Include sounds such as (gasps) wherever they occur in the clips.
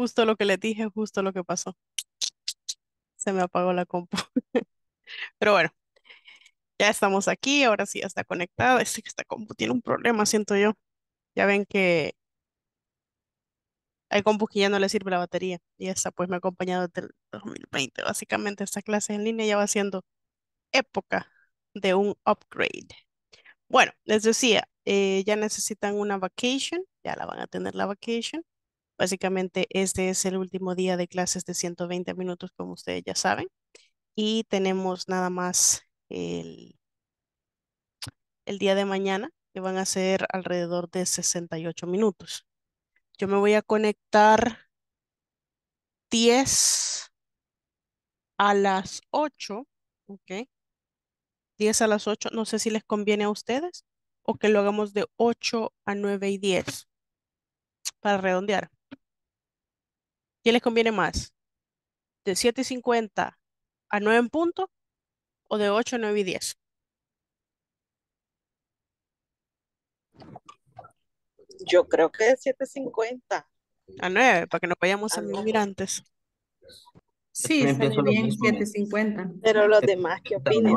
Justo lo que les dije, justo lo que pasó. Se me apagó la compu. (laughs) Pero bueno, ya estamos aquí, ahora sí ya está conectada. Es que esta compu tiene un problema, siento yo. Ya ven que hay compus que ya no le sirve la batería. Y esta pues me ha acompañado desde el 2020. Básicamente esta clase en línea ya va siendo época de un upgrade. Bueno, les decía, eh, ya necesitan una vacation, ya la van a tener la vacation. Básicamente este es el último día de clases de 120 minutos, como ustedes ya saben. Y tenemos nada más el, el día de mañana, que van a ser alrededor de 68 minutos. Yo me voy a conectar 10 a las 8, ¿ok? 10 a las 8, no sé si les conviene a ustedes o que lo hagamos de 8 a 9 y 10 para redondear. ¿Quién les conviene más? ¿De 7 y 50 a 9 en punto o de 8 a 9 y 10? Yo creo que es 7.50. A 9, para que nos vayamos a, A mis nueve. mirantes. Sí, está bien, mismo. 750. Pero los demás, ¿qué opinan?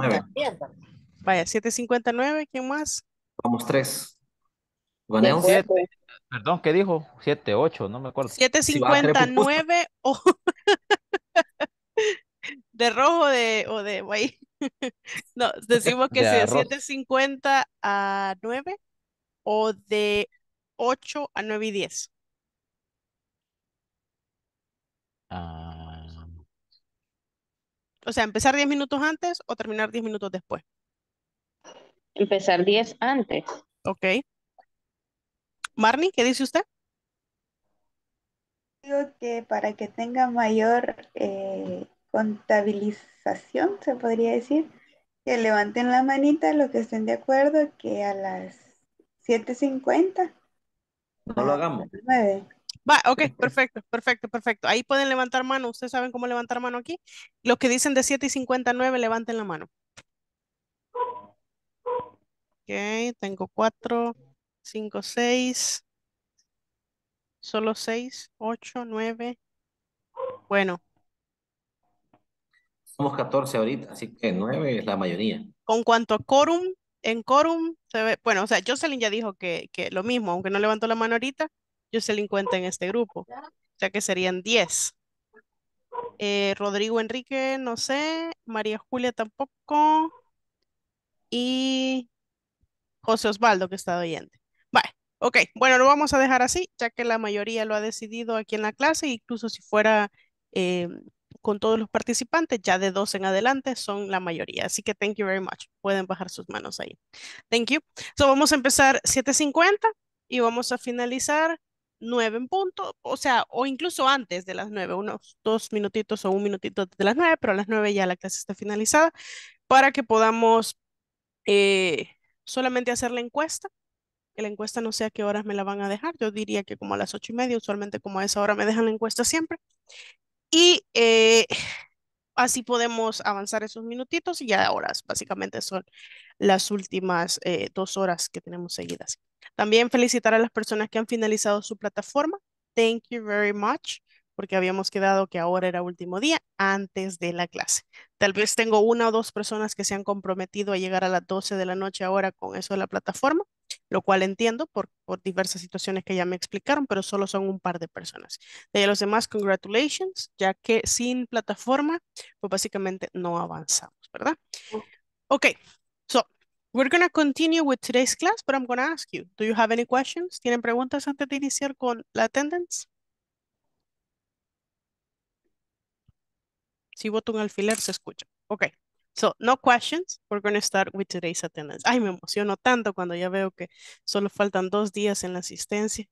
Vaya, 7.59, ¿quién más? Vamos tres. De acuerdo. Siete. Perdón, ¿qué dijo? Siete, ocho, no me acuerdo. va a querer 7.59 o (laughs) de rojo o de, o de guay. (laughs) No, decimos que De sea arroz. 7.50 a 9 o de 8 a 9 y 10. Ah, O sea, empezar 10 minutos antes o terminar 10 minutos después. Empezar 10 antes. Ok. Marnie, ¿qué dice usted? Digo que para que tenga mayor eh, contabilización, se podría decir, que levanten la manita los que estén de acuerdo que a las 7.50 no lo hagamos. 9. Va, ok, perfecto, perfecto, perfecto. Ahí pueden levantar mano. ¿Ustedes saben cómo levantar mano aquí? Los que dicen de 7 y 59, levanten la mano. Ok, tengo 4, 5, 6. Solo 6, 8, 9. Bueno, Somos 14 ahorita, así que 9 es la mayoría. con cuanto a quórum, en quórum se ve, bueno, o sea, Jocelyn ya dijo que, que lo mismo, aunque no levantó la mano ahorita, Jocelyn cuenta en este grupo, o sea que serían 10. Eh, Rodrigo Enrique, no sé, María Julia tampoco, y José Osvaldo que está oyente. Ok, bueno, lo vamos a dejar así, ya que la mayoría lo ha decidido aquí en la clase, incluso si fuera eh, con todos los participantes, ya de dos en adelante son la mayoría. Así que thank you very much. Pueden bajar sus manos ahí. Thank you. So vamos a empezar 7.50 y vamos a finalizar 9 en punto, o sea, o incluso antes de las 9, unos dos minutitos o un minutito de las 9, pero a las 9 ya la clase está finalizada para que podamos eh, solamente hacer la encuesta. Que la encuesta no sé a qué horas me la van a dejar. Yo diría que como a las ocho y media, usualmente como a esa hora me dejan la encuesta siempre. Y eh, así podemos avanzar esos minutitos y ya horas, básicamente son las últimas eh, dos horas que tenemos seguidas. También felicitar a las personas que han finalizado su plataforma. Thank you very much, porque habíamos quedado que ahora era último día antes de la clase. Tal vez tengo una o dos personas que se han comprometido a llegar a las 12 de la noche ahora con eso de la plataforma, lo cual entiendo por, por diversas situaciones que ya me explicaron, pero solo son un par de personas. De los demás, congratulations, ya que sin plataforma, pues básicamente no avanzamos, ¿verdad? Okay, so we're going to continue with today's class, but I'm going to ask you, do you have any questions? ¿Tienen preguntas antes de iniciar con la attendance? Si boto un alfiler, se escucha. Okay, so no questions. We're going to start with today's attendance. Ay, me emociono tanto cuando ya veo que solo faltan dos días en la asistencia.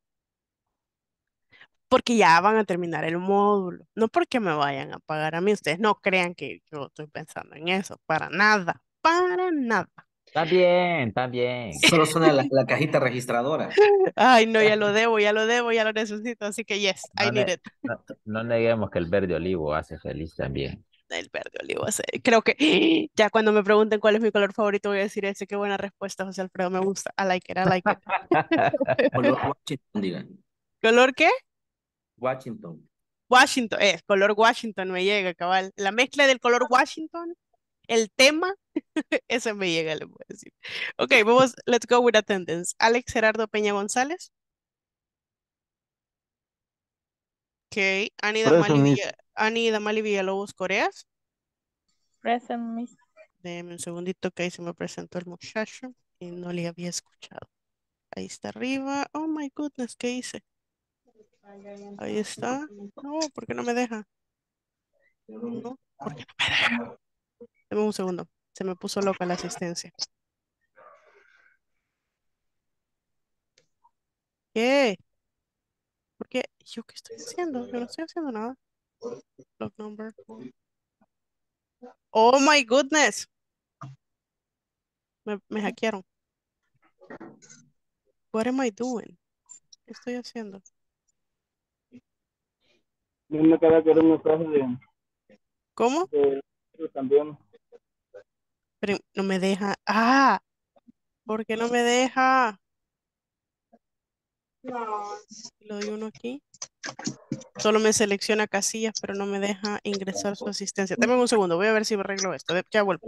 Porque ya van a terminar el módulo. No porque me vayan a pagar a mí. Ustedes no crean que yo estoy pensando en eso. Para nada. Para nada. Está bien, está bien. (laughs) Solo suena la, la cajita (laughs) registradora. Ay, no, ya lo (laughs) debo, ya lo debo, ya lo necesito. Así que yes, I need ne- it. no, no neguemos que el verde olivo hace feliz también. El verde olivo. Creo que (gasps) ya cuando me pregunten cuál es mi color favorito, voy a decir ese. Qué buena respuesta, José Alfredo. Me gusta. I like it, I like it. (laughs) Color Washington, digan. (laughs) ¿Color qué? Washington. Washington, eh, color Washington me llega, cabal. La mezcla del color Washington, el tema, (laughs) ese me llega, le puedo decir. Ok, vamos, let's go with attendance. Alex Gerardo Peña González. Ok, Ani Present. Villa- Ani Damali Villalobos Coreas. Present, miss. Déjeme un segundito que ahí se me presentó el muchacho y no le había escuchado. Ahí está arriba. Oh my goodness, ¿qué hice? Ahí está. No, ¿por qué no me deja? No, ¿por qué no me deja? Deme un segundo. Se me puso loca la asistencia. ¿Qué? ¿Por qué? ¿Yo qué estoy haciendo? Yo no estoy haciendo nada. Log number. Oh my goodness. Me, me hackearon. What am I doing? ¿Qué estoy haciendo? Yo me acaba de un mensaje de, ¿Cómo? de también. Pero no me deja. Ah, ¿por qué no me deja? Lo doy uno aquí. Solo me selecciona casillas, pero no me deja ingresar su asistencia. Deme un segundo, voy a ver si arreglo esto. Ya vuelvo.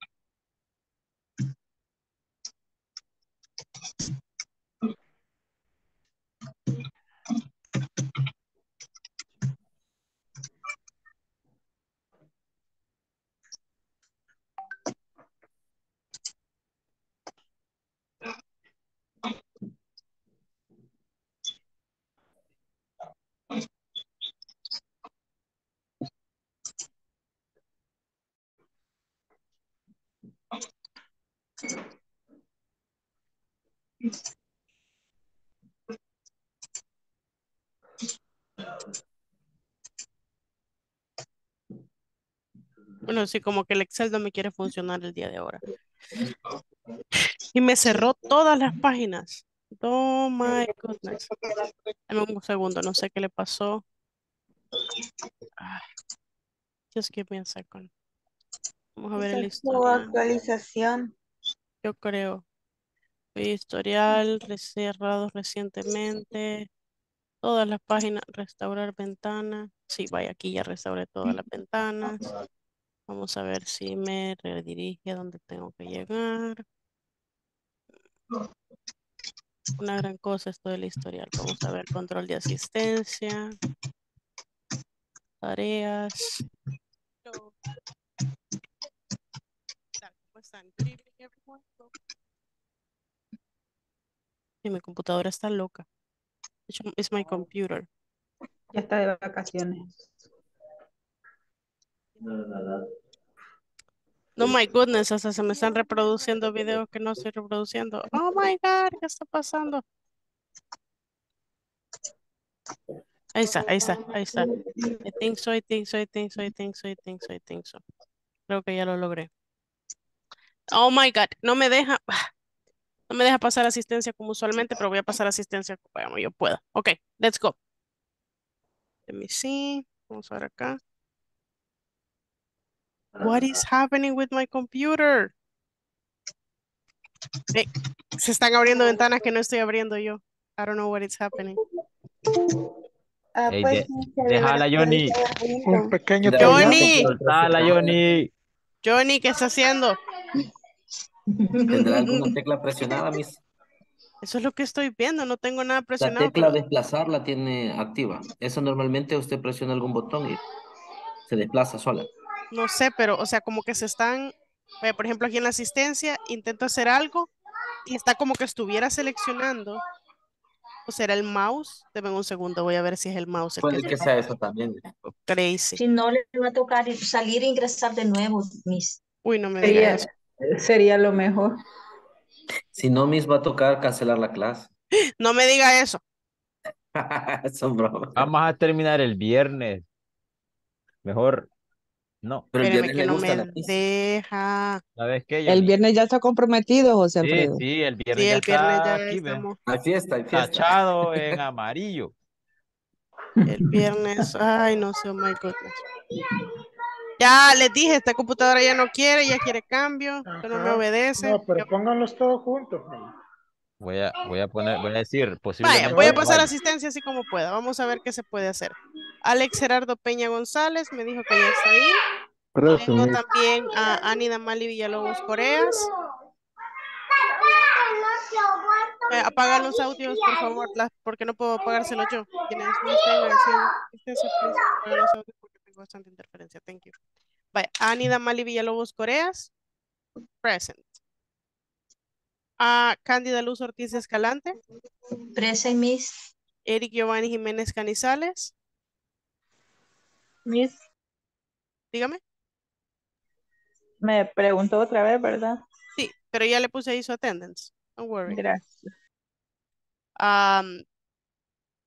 Bueno, sí, como que el Excel no me quiere funcionar el día de ahora. (laughs) Y me cerró todas las páginas. Oh my goodness. Dame un segundo, no sé qué le pasó. Just give me a second. Vamos a ver el historial. actualización. Yo creo. Historial, cerrado recientemente. Todas las páginas, restaurar ventana. Sí, vaya, aquí ya restauré todas las ventanas. Vamos a ver si me redirige a donde tengo que llegar. Una gran cosa esto del historial. Vamos a ver control de asistencia. Tareas. Hello. ¿Qué tal? ¿Cómo están? Good evening, everyone. Y mi computadora está loca. Es my computer. Ya está de vacaciones. No, my goodness, hasta se me están reproduciendo videos que no estoy reproduciendo. Oh my God, ¿qué está pasando? Ahí está, ahí está, ahí está. I think so, I think so, I think so, I think so, I think so, I think so. Creo que ya lo logré. Oh my God, no me deja, (sighs) no me deja pasar asistencia como usualmente, pero voy a pasar asistencia como yo pueda. Ok, let's go. Let me see. Vamos a ver acá. What is happening with my computer? Eh, se están abriendo ventanas que no estoy abriendo yo. I don't know what is happening. Ah, pues de- déjala, Johnny. Un pequeño Johnny. Johnny. Johnny, ¿qué está haciendo? ¿Tendrá alguna (laughs) tecla presionada, mis? Eso es lo que estoy viendo, no tengo nada La presionado. tecla pero- desplazar la tiene activa. Eso normalmente usted presiona algún botón y se desplaza sola. No sé, pero, o sea, como que se están, eh, por ejemplo, aquí en la asistencia, intento hacer algo y está como que estuviera seleccionando. ¿O será el mouse? Deme un segundo, voy a ver si es el mouse el Puede que que sea eso también. crazy. Si no, le va a tocar ir- salir e ingresar de nuevo, Miss. Uy, no me diga Sería, eso. sería lo mejor. Si no, Miss, va a tocar cancelar la clase. No me diga eso. (laughs) Son bromas. Vamos a terminar el viernes. Mejor, no. Pero el viernes que le no gusta me la Miss. deja. ¿Sabes qué? El viernes ya está comprometido, José Sí, Alfredo. sí, el viernes Sí, ya el viernes está ya aquí, ve. estamos. Hay fiesta, hay fiesta. Tachado (laughs) en amarillo. El viernes. Ay, no sé, oh my goodness. Ya les dije, esta computadora ya no quiere, ya quiere cambio, que no me Ajá. obedece. No, pero pónganlos todos juntos. man. Voy a, voy a poner, voy a decir, Vaya, posiblemente. voy a pasar vaya. asistencia así como pueda. Vamos a ver qué se puede hacer. Alex Gerardo Peña González me dijo que ya está ahí. Tengo también a Ani Damali Villalobos Coreas. Eh, apagan los audios, por favor, porque no puedo apagárselos yo. Quienes no estén en acción, asistencia, please, apagan los audios porque tengo bastante interferencia. Thank you. Vaya, Ani Damali Villalobos Coreas. Present. A Cándida Luz Ortiz Escalante. Present, Miss. Eric Giovanni Jiménez Canizales. Miss, Dígame. me preguntó otra vez, ¿verdad? Sí, pero ya le puse ahí su attendance. Don't worry. Gracias. Am,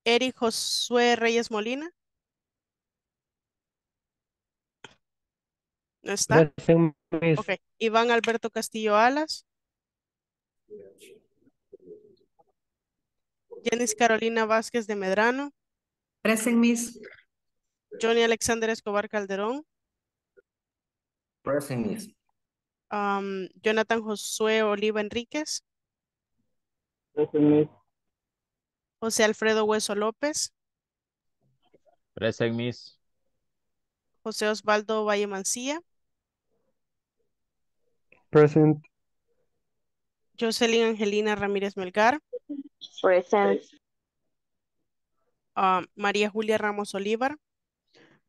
Eric Josué Reyes Molina. ¿No está? Ok. Iván Alberto Castillo Alas. Jenis Carolina Vázquez de Medrano. Present, Miss. Johnny Alexander Escobar Calderón. Present, Miss. am, Jonathan Josué Oliva Enríquez. Present, Miss. José Alfredo Hueso López. Present Miss. José Osvaldo Valle Mancilla. Present. Jocelyn Angelina Ramírez Melgar. Present. am, María Julia Ramos Olivar.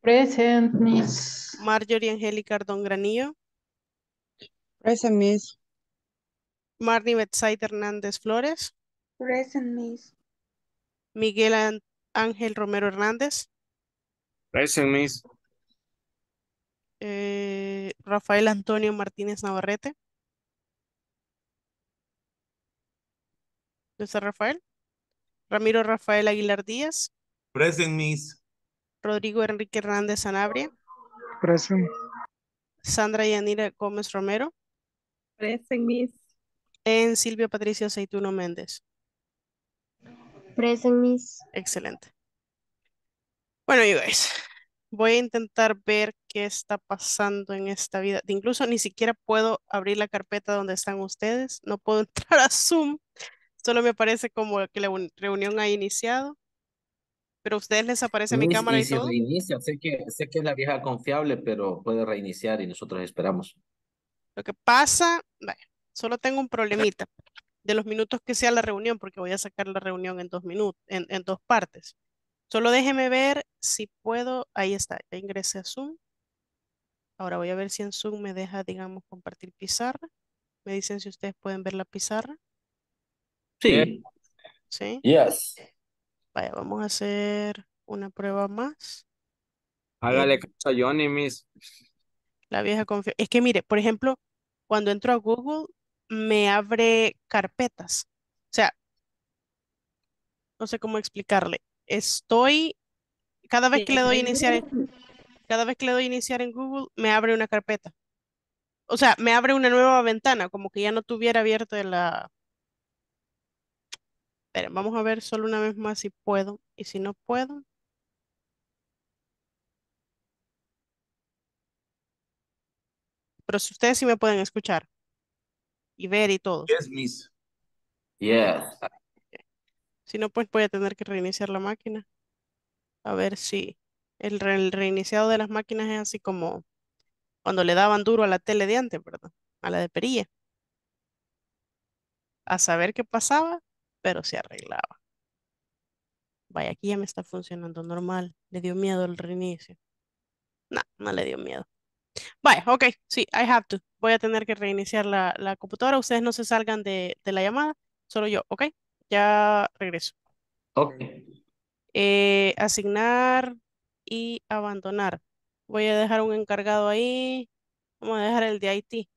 Present, Miss. Marjorie Angélica Ardón Granillo. Present, Miss. Marnie Betsaid Hernández Flores. Present, Miss. Miguel Ángel Romero Hernández. Present, Miss. eh, Rafael Antonio Martínez Navarrete. ¿Dónde está Rafael? Ramiro Rafael Aguilar Díaz. Present, Miss. Rodrigo Enrique Hernández Sanabria. Present. Sandra Yanira Gómez Romero. Present, Miss. En Silvia Patricia Aceituno Méndez. Present, Miss. Excelente. Bueno, you guys, voy a intentar ver qué está pasando en esta vida. Incluso ni siquiera puedo abrir la carpeta donde están ustedes. No puedo (laughs) entrar a Zoom. Solo me parece como que la un- reunión ha iniciado. Pero a ustedes les aparece mi cámara y y si todo. reinicia, sé que, sé que es la vieja confiable, pero puede reiniciar y nosotros esperamos. Lo que pasa, vaya, solo tengo un problemita de los minutos que sea la reunión, porque voy a sacar la reunión en dos minutos, en, en dos partes. Solo déjeme ver si puedo. Ahí está, ya ingresé a Zoom. Ahora voy a ver si en Zoom me deja, digamos, compartir pizarra. Me dicen si ustedes pueden ver la pizarra. Sí. Sí. Yes. Vaya, vamos a hacer una prueba más. Hágale caso a Johnny, Miss. La vieja confianza. Es que mire, por ejemplo, cuando entro a Google, me abre carpetas. O sea, no sé cómo explicarle. Estoy, cada vez que le doy a iniciar, en- cada vez que le doy a iniciar en Google, me abre una carpeta. O sea, me abre una nueva ventana, como que ya no tuviera abierto la... Vamos a ver solo una vez más si puedo. Y si no puedo, pero si ustedes sí me pueden escuchar y ver y todo. Yes, Miss. Yes. Si no, pues voy a tener que reiniciar la máquina. A ver si el, re- el reiniciado de las máquinas es así como cuando le daban duro a la tele de antes, ¿verdad? A la de perilla. A saber qué pasaba, pero se arreglaba. Vaya, aquí ya me está funcionando normal. Le dio miedo el reinicio. No, no le dio miedo. Vaya, ok, sí, I have to. Voy a tener que reiniciar la, la computadora. Ustedes no se salgan de, de la llamada, solo yo, ok. Ya regreso. Ok. Eh, asignar y abandonar. Voy a dejar un encargado ahí. Vamos a dejar el de IT.